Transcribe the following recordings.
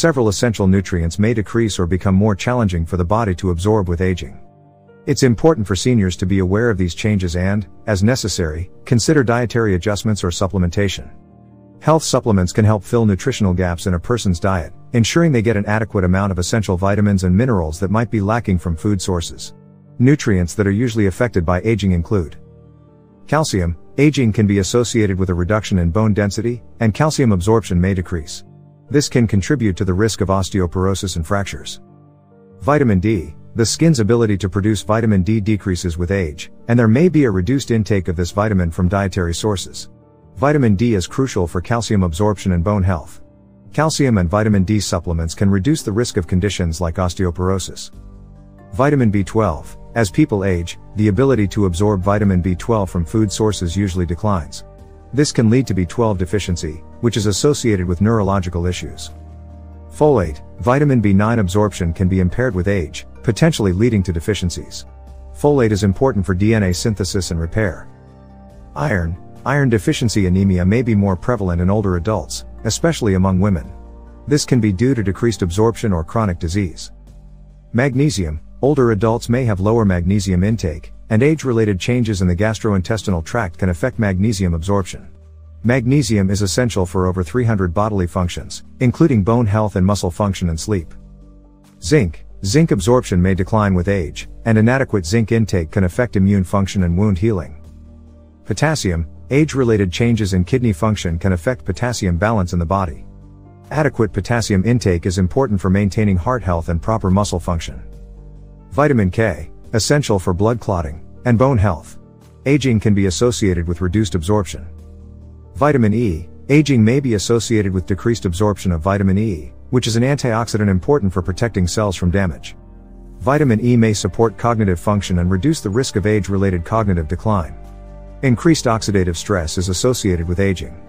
several essential nutrients may decrease or become more challenging for the body to absorb with aging. It's important for seniors to be aware of these changes and, as necessary, consider dietary adjustments or supplementation. Health supplements can help fill nutritional gaps in a person's diet, ensuring they get an adequate amount of essential vitamins and minerals that might be lacking from food sources. Nutrients that are usually affected by aging include calcium. Aging can be associated with a reduction in bone density, and calcium absorption may decrease. This can contribute to the risk of osteoporosis and fractures. Vitamin D. The skin's ability to produce vitamin D decreases with age, and there may be a reduced intake of this vitamin from dietary sources. Vitamin D is crucial for calcium absorption and bone health. Calcium and vitamin D supplements can reduce the risk of conditions like osteoporosis. Vitamin B12. As people age, the ability to absorb vitamin B12 from food sources usually declines. This can lead to B12 deficiency, which is associated with neurological issues. Folate, vitamin B9 absorption can be impaired with age, potentially leading to deficiencies. Folate is important for DNA synthesis and repair. Iron, Iron deficiency anemia may be more prevalent in older adults, especially among women. This can be due to decreased absorption or chronic disease. Magnesium, older adults may have lower magnesium intake, and age-related changes in the gastrointestinal tract can affect magnesium absorption. Magnesium is essential for over 300 bodily functions, including bone health and muscle function and sleep. Zinc, zinc absorption may decline with age, and inadequate zinc intake can affect immune function and wound healing. Potassium, Age-related changes in kidney function can affect potassium balance in the body. Adequate potassium intake is important for maintaining heart health and proper muscle function. Vitamin K, essential for blood clotting and bone health. Aging can be associated with reduced absorption. Vitamin E, aging may be associated with decreased absorption of vitamin E, which is an antioxidant important for protecting cells from damage. Vitamin E may support cognitive function and reduce the risk of age-related cognitive decline. Increased oxidative stress is associated with aging.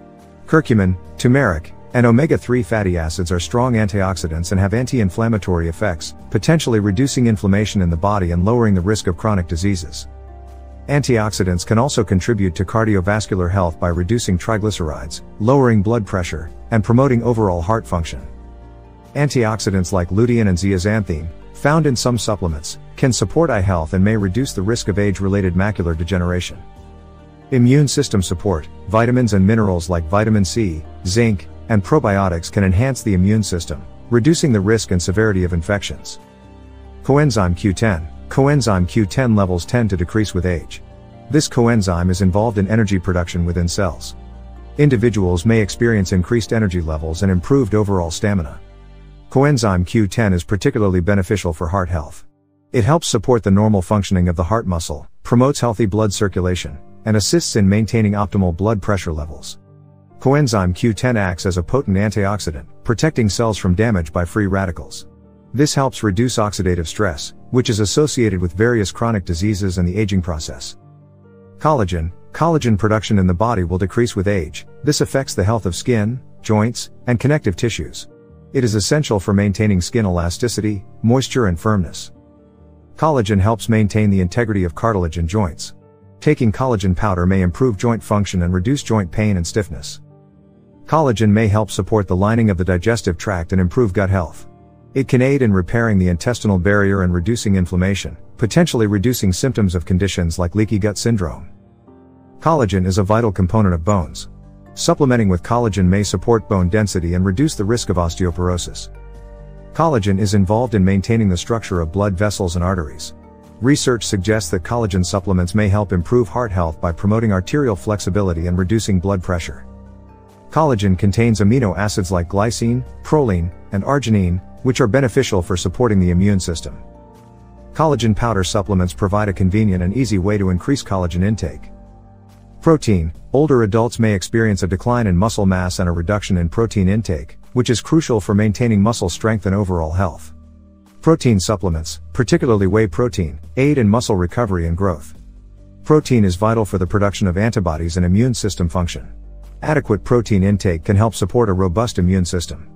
Curcumin, turmeric, and omega-3 fatty acids are strong antioxidants and have anti-inflammatory effects, potentially reducing inflammation in the body and lowering the risk of chronic diseases. Antioxidants can also contribute to cardiovascular health by reducing triglycerides, lowering blood pressure, and promoting overall heart function. Antioxidants like lutein and zeaxanthin, found in some supplements, can support eye health and may reduce the risk of age-related macular degeneration. Immune system support, vitamins and minerals like vitamin C, zinc, and probiotics can enhance the immune system, reducing the risk and severity of infections. Coenzyme Q10 Coenzyme Q10 levels tend to decrease with age. This coenzyme is involved in energy production within cells. Individuals may experience increased energy levels and improved overall stamina. Coenzyme Q10 is particularly beneficial for heart health. It helps support the normal functioning of the heart muscle, promotes healthy blood circulation, and assists in maintaining optimal blood pressure levels. Coenzyme Q10 acts as a potent antioxidant, protecting cells from damage by free radicals. This helps reduce oxidative stress, which is associated with various chronic diseases and the aging process. Collagen, collagen production in the body will decrease with age. This affects the health of skin, joints, and connective tissues. It is essential for maintaining skin elasticity, moisture, and firmness. Collagen helps maintain the integrity of cartilage and joints. Taking collagen powder may improve joint function and reduce joint pain and stiffness. Collagen may help support the lining of the digestive tract and improve gut health. It can aid in repairing the intestinal barrier and reducing inflammation, potentially reducing symptoms of conditions like leaky gut syndrome. Collagen is a vital component of bones. Supplementing with collagen may support bone density and reduce the risk of osteoporosis. Collagen is involved in maintaining the structure of blood vessels and arteries. Research suggests that collagen supplements may help improve heart health by promoting arterial flexibility and reducing blood pressure. Collagen contains amino acids like glycine, proline, and arginine, which are beneficial for supporting the immune system. Collagen powder supplements provide a convenient and easy way to increase collagen intake. Protein Older adults may experience a decline in muscle mass and a reduction in protein intake, which is crucial for maintaining muscle strength and overall health. Protein supplements, particularly whey protein, aid in muscle recovery and growth. Protein is vital for the production of antibodies and immune system function. Adequate protein intake can help support a robust immune system.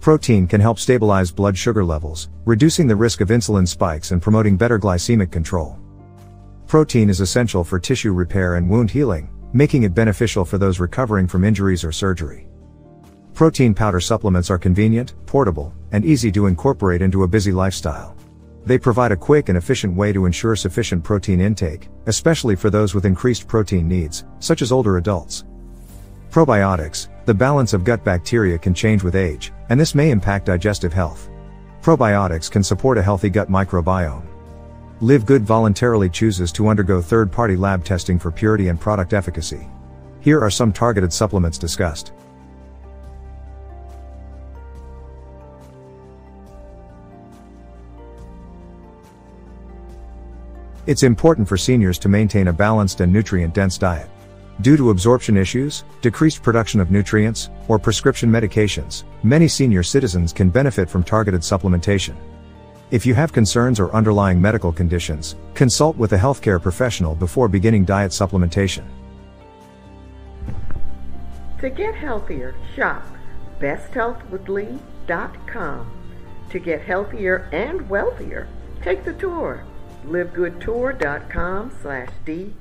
Protein can help stabilize blood sugar levels, reducing the risk of insulin spikes and promoting better glycemic control. Protein is essential for tissue repair and wound healing, making it beneficial for those recovering from injuries or surgery. Protein powder supplements are convenient, portable, and easy to incorporate into a busy lifestyle. They provide a quick and efficient way to ensure sufficient protein intake, especially for those with increased protein needs, such as older adults. Probiotics, the balance of gut bacteria can change with age, and this may impact digestive health. Probiotics can support a healthy gut microbiome. LiveGood voluntarily chooses to undergo third party lab testing for purity and product efficacy. Here are some targeted supplements discussed. It's important for seniors to maintain a balanced and nutrient dense diet. Due to absorption issues, decreased production of nutrients, or prescription medications, many senior citizens can benefit from targeted supplementation. If you have concerns or underlying medical conditions, consult with a healthcare professional before beginning diet supplementation. To get healthier, shop besthealthwithlee.com. To get healthier and wealthier, take the tour livegoodtour.com slash dlee.